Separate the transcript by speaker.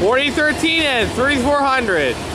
Speaker 1: 4013 and 3400.